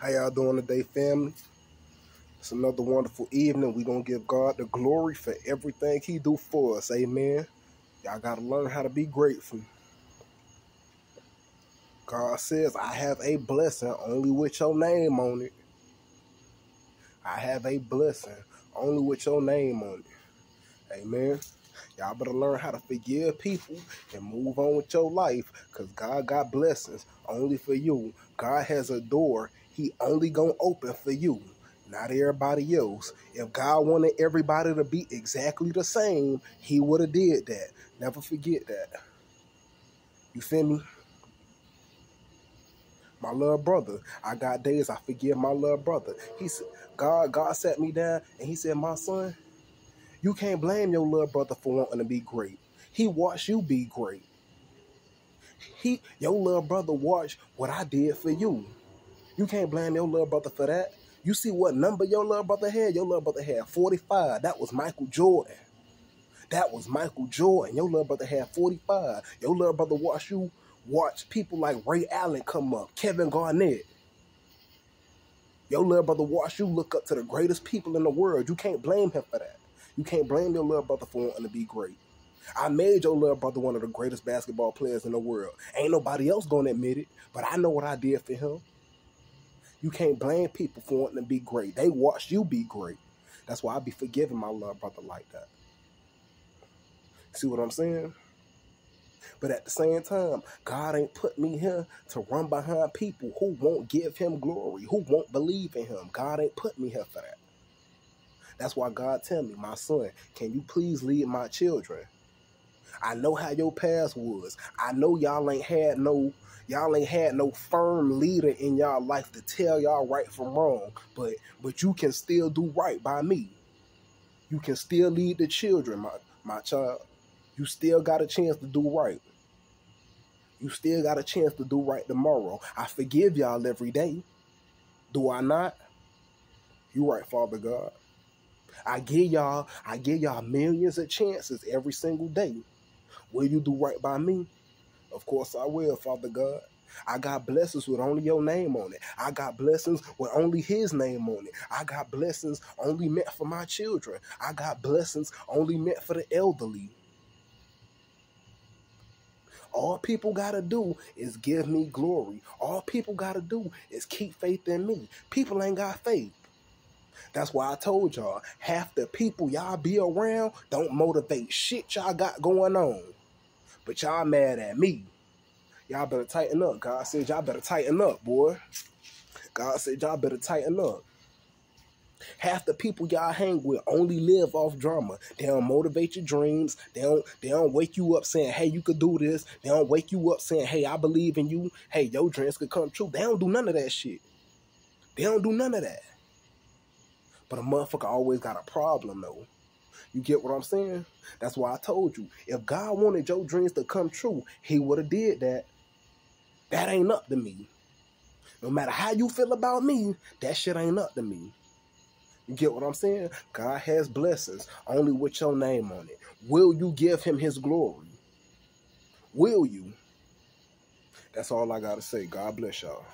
How y'all doing today, family? It's another wonderful evening. we going to give God the glory for everything he do for us. Amen. Y'all got to learn how to be grateful. God says, I have a blessing only with your name on it. I have a blessing only with your name on it. Amen. Y'all better learn how to forgive people and move on with your life because God got blessings only for you. God has a door he only gonna open for you, not everybody else. If God wanted everybody to be exactly the same, he would have did that. Never forget that. You feel me? My little brother. I got days I forgive my little brother. He said, God, God sat me down and he said, My son, you can't blame your little brother for wanting to be great. He watched you be great. He, your little brother watched what I did for you. You can't blame your little brother for that. You see what number your little brother had? Your little brother had 45. That was Michael Jordan. That was Michael Jordan. Your little brother had 45. Your little brother watched you watch people like Ray Allen come up, Kevin Garnett. Your little brother watched you look up to the greatest people in the world. You can't blame him for that. You can't blame your little brother for wanting to be great. I made your little brother one of the greatest basketball players in the world. Ain't nobody else gonna admit it, but I know what I did for him. You can't blame people for wanting to be great. They watched you be great. That's why I be forgiving my love brother like that. See what I'm saying? But at the same time, God ain't put me here to run behind people who won't give him glory, who won't believe in him. God ain't put me here for that. That's why God tell me, my son, can you please lead my children? I know how your past was. I know y'all ain't had no y'all ain't had no firm leader in y'all life to tell y'all right from wrong. But but you can still do right by me. You can still lead the children, my my child. You still got a chance to do right. You still got a chance to do right tomorrow. I forgive y'all every day. Do I not? You right, Father God. I give y'all, I give y'all millions of chances every single day. Will you do right by me? Of course I will, Father God. I got blessings with only your name on it. I got blessings with only his name on it. I got blessings only meant for my children. I got blessings only meant for the elderly. All people got to do is give me glory. All people got to do is keep faith in me. People ain't got faith. That's why I told y'all, half the people y'all be around don't motivate shit y'all got going on. But y'all mad at me. Y'all better tighten up. God said y'all better tighten up, boy. God said y'all better tighten up. Half the people y'all hang with only live off drama. They don't motivate your dreams. They don't they don't wake you up saying, hey, you could do this. They don't wake you up saying, hey, I believe in you. Hey, your dreams could come true. They don't do none of that shit. They don't do none of that. But a motherfucker always got a problem though. You get what I'm saying? That's why I told you. If God wanted your dreams to come true, he would have did that. That ain't up to me. No matter how you feel about me, that shit ain't up to me. You get what I'm saying? God has blessings only with your name on it. Will you give him his glory? Will you? That's all I got to say. God bless y'all.